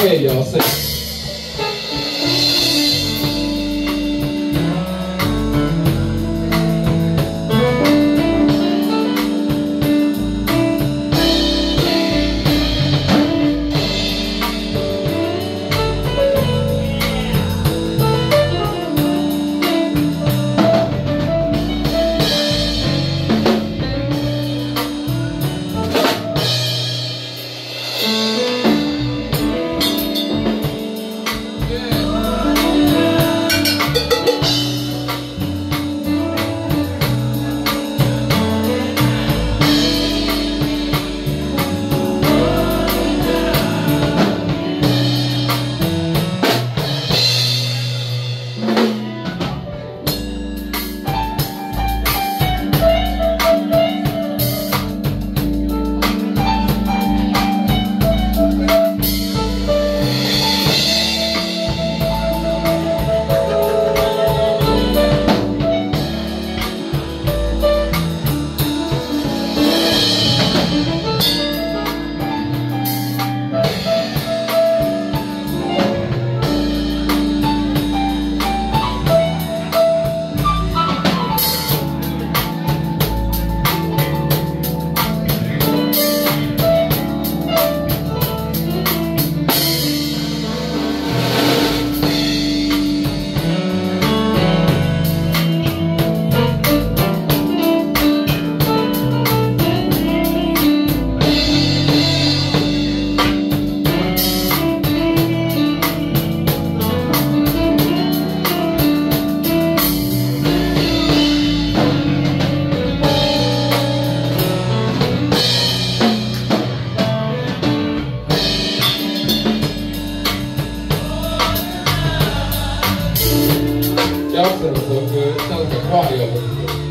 对有岁。标准合格，标准化以。